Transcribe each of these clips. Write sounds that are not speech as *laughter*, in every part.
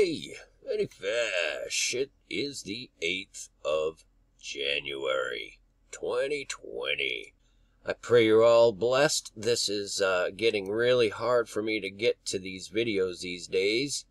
Hey, Many Fish. It is the 8th of January, 2020. I pray you're all blessed. This is uh, getting really hard for me to get to these videos these days.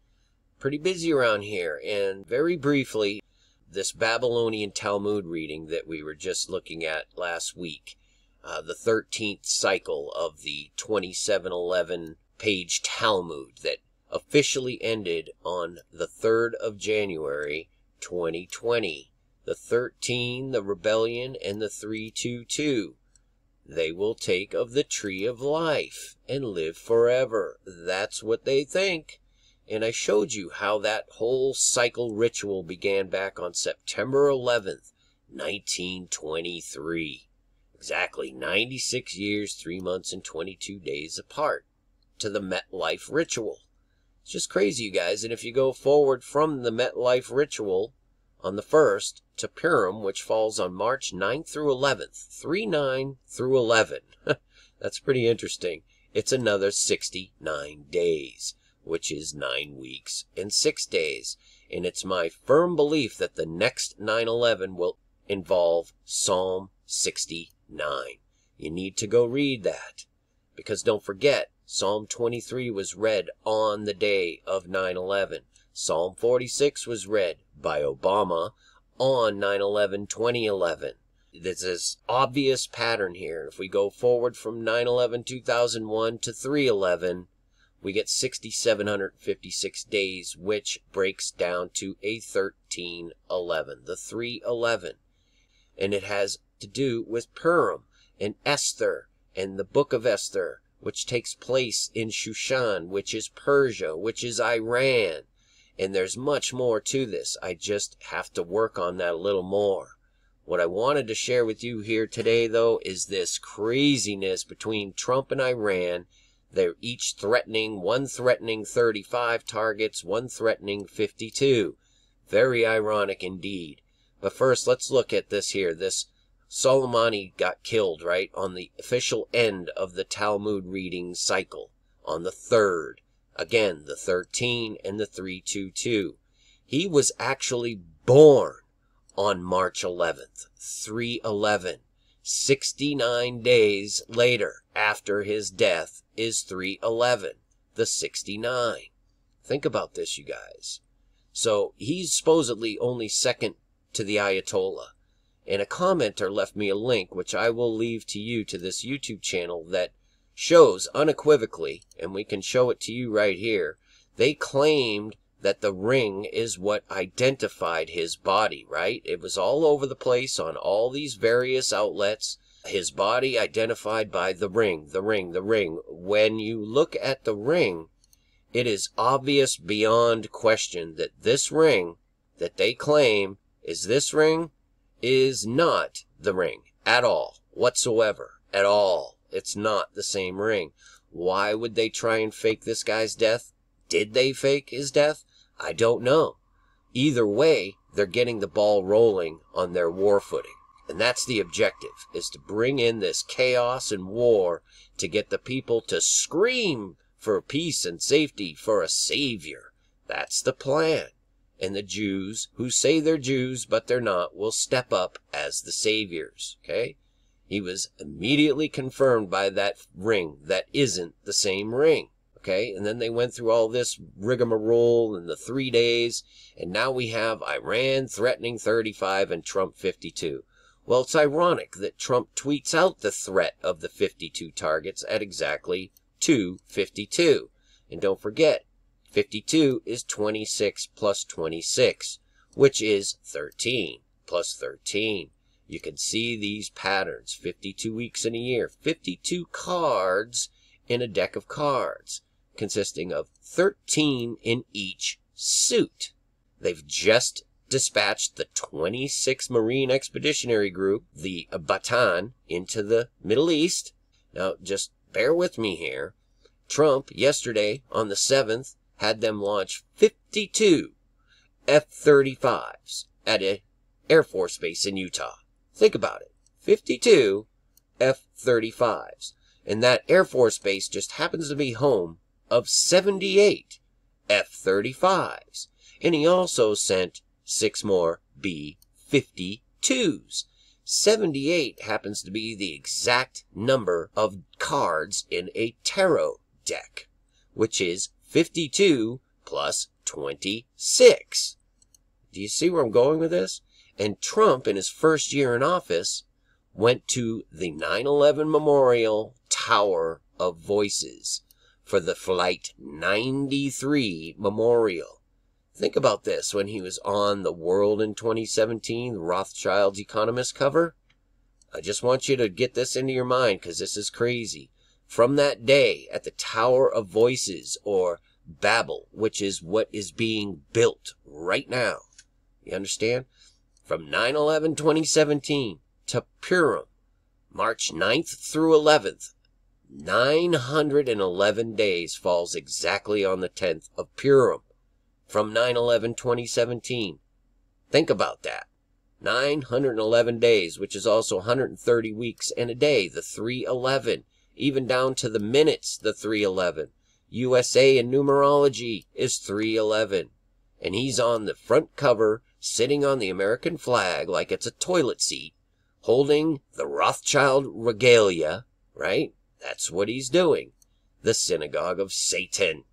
Pretty busy around here. And very briefly, this Babylonian Talmud reading that we were just looking at last week, uh, the 13th cycle of the 2711 page Talmud that officially ended on the 3rd of January 2020. The 13, the rebellion, and the 322. They will take of the tree of life and live forever. That's what they think. And I showed you how that whole cycle ritual began back on September 11th, 1923. Exactly 96 years, 3 months, and 22 days apart to the MetLife ritual. It's just crazy, you guys. And if you go forward from the MetLife ritual on the 1st to Purim, which falls on March 9th through 11th, 3 9 through 11. *laughs* That's pretty interesting. It's another 69 days, which is 9 weeks and 6 days. And it's my firm belief that the next 9 11 will involve Psalm 69. You need to go read that. Because don't forget, Psalm 23 was read on the day of 9 11. Psalm 46 was read by Obama on 9 11 2011. There's this obvious pattern here. If we go forward from 9 11 2001 to 3 11, we get 6,756 days, which breaks down to a 1311, the 311. And it has to do with Purim and Esther and the book of Esther which takes place in Shushan, which is Persia, which is Iran. And there's much more to this. I just have to work on that a little more. What I wanted to share with you here today, though, is this craziness between Trump and Iran. They're each threatening, one threatening 35 targets, one threatening 52. Very ironic indeed. But first, let's look at this here, this Soleimani got killed, right, on the official end of the Talmud reading cycle, on the 3rd. Again, the 13 and the 322. He was actually born on March 11th, 311. 69 days later, after his death, is 311, the 69. Think about this, you guys. So he's supposedly only second to the Ayatollah and a commenter left me a link which I will leave to you to this YouTube channel that shows unequivocally, and we can show it to you right here, they claimed that the ring is what identified his body, right? It was all over the place on all these various outlets. His body identified by the ring, the ring, the ring. When you look at the ring, it is obvious beyond question that this ring that they claim is this ring is not the ring at all, whatsoever, at all. It's not the same ring. Why would they try and fake this guy's death? Did they fake his death? I don't know. Either way, they're getting the ball rolling on their war footing. And that's the objective, is to bring in this chaos and war to get the people to scream for peace and safety, for a savior. That's the plan and the Jews, who say they're Jews but they're not, will step up as the saviors. Okay? He was immediately confirmed by that ring that isn't the same ring. Okay? And then they went through all this rigmarole in the three days, and now we have Iran threatening 35 and Trump 52. Well, it's ironic that Trump tweets out the threat of the 52 targets at exactly 252. And don't forget, 52 is 26 plus 26, which is 13 plus 13. You can see these patterns 52 weeks in a year, 52 cards in a deck of cards, consisting of 13 in each suit. They've just dispatched the 26 Marine Expeditionary Group, the Bataan, into the Middle East. Now, just bear with me here. Trump, yesterday on the 7th, had them launch 52 F-35s at a Air Force base in Utah. Think about it. 52 F-35s. And that Air Force base just happens to be home of 78 F-35s. And he also sent six more B 52s. 78 happens to be the exact number of cards in a tarot deck, which is 52 plus 26. Do you see where I'm going with this? And Trump, in his first year in office, went to the 9 11 Memorial Tower of Voices for the Flight 93 Memorial. Think about this when he was on The World in 2017, Rothschild's Economist cover. I just want you to get this into your mind because this is crazy. From that day at the Tower of Voices or Babel, which is what is being built right now. You understand? From 9 11 2017 to Purim, March 9th through 11th, 911 days falls exactly on the 10th of Purim from 9 11 2017. Think about that. 911 days, which is also 130 weeks and a day, the 311, even down to the minutes, the 311. USA in numerology is 311. And he's on the front cover, sitting on the American flag like it's a toilet seat, holding the Rothschild regalia, right? That's what he's doing. The Synagogue of Satan.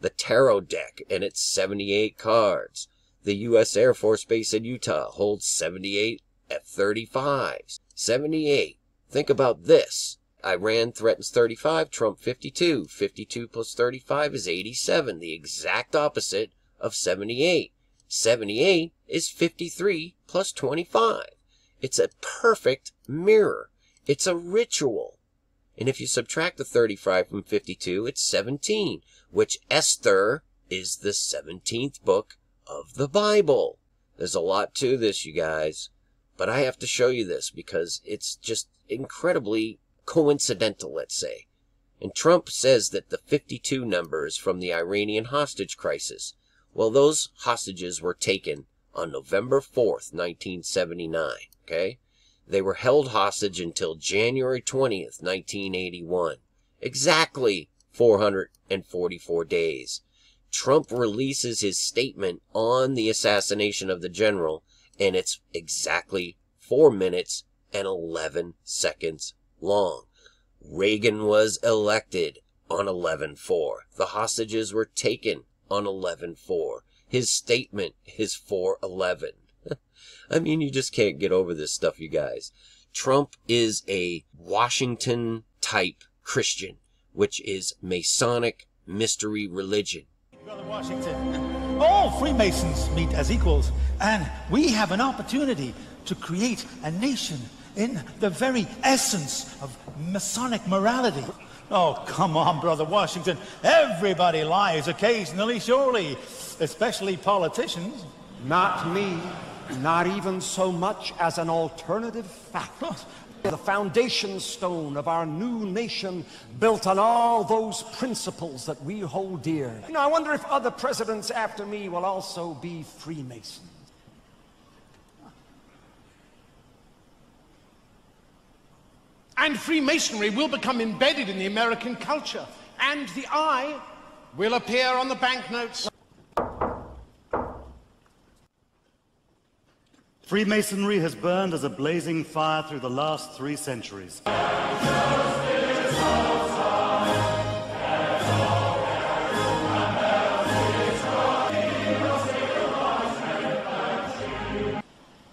The Tarot deck and its 78 cards. The U.S. Air Force Base in Utah holds 78 F-35s. 78. Think about this. Iran threatens 35, Trump 52. 52 plus 35 is 87, the exact opposite of 78. 78 is 53 plus 25. It's a perfect mirror. It's a ritual. And if you subtract the 35 from 52, it's 17, which Esther is the 17th book of the Bible. There's a lot to this, you guys. But I have to show you this because it's just incredibly coincidental, let's say. And Trump says that the 52 number is from the Iranian hostage crisis. Well, those hostages were taken on November 4th, 1979, okay? They were held hostage until January 20th, 1981. Exactly 444 days. Trump releases his statement on the assassination of the general, and it's exactly 4 minutes and 11 seconds long. Reagan was elected on 11-4. The hostages were taken on 11-4. His statement is 4-11. *laughs* I mean, you just can't get over this stuff, you guys. Trump is a Washington type Christian, which is Masonic mystery religion. Brother Washington, *laughs* all Freemasons meet as equals, and we have an opportunity to create a nation in the very essence of Masonic morality. Oh, come on, Brother Washington. Everybody lies occasionally, surely, especially politicians. Not me. Not even so much as an alternative fact. The foundation stone of our new nation built on all those principles that we hold dear. You know, I wonder if other presidents after me will also be Freemasons. And Freemasonry will become embedded in the American culture. And the eye will appear on the banknotes. Freemasonry has burned as a blazing fire through the last three centuries.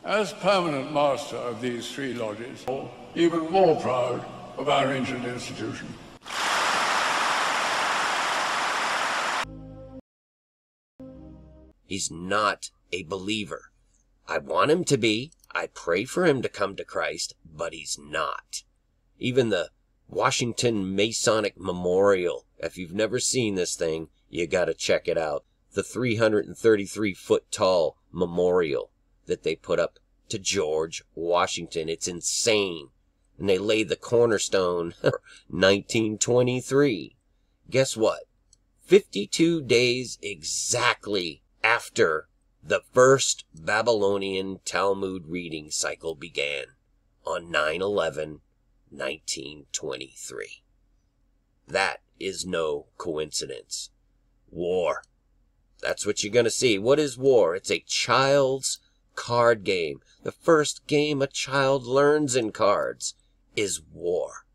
As permanent master of these three lodges, even more proud of our ancient institution. He's not a believer. I want him to be. I pray for him to come to Christ, but he's not. Even the Washington Masonic Memorial, if you've never seen this thing, you gotta check it out. The 333 foot tall memorial that they put up to George Washington. It's insane. And they laid the cornerstone 1923. Guess what? 52 days exactly after the first Babylonian Talmud reading cycle began on 9 11 1923. That is no coincidence. War. That's what you're going to see. What is war? It's a child's card game. The first game a child learns in cards is war.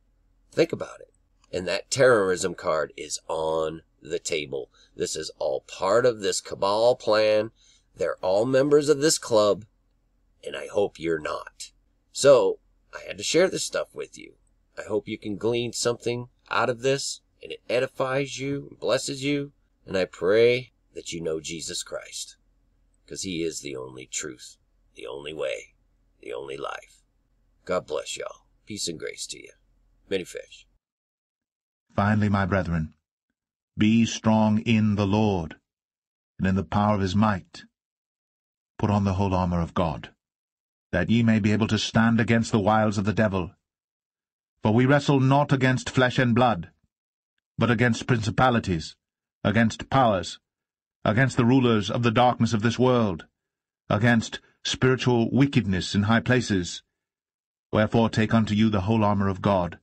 Think about it. And that terrorism card is on the table. This is all part of this cabal plan. They're all members of this club, and I hope you're not. So, I had to share this stuff with you. I hope you can glean something out of this, and it edifies you, and blesses you, and I pray that you know Jesus Christ, because he is the only truth, the only way, the only life. God bless y'all. Peace and grace to you. Many fish. Finally, my brethren, be strong in the Lord, and in the power of his might. Put on the whole armour of God, that ye may be able to stand against the wiles of the devil. For we wrestle not against flesh and blood, but against principalities, against powers, against the rulers of the darkness of this world, against spiritual wickedness in high places. Wherefore take unto you the whole armour of God,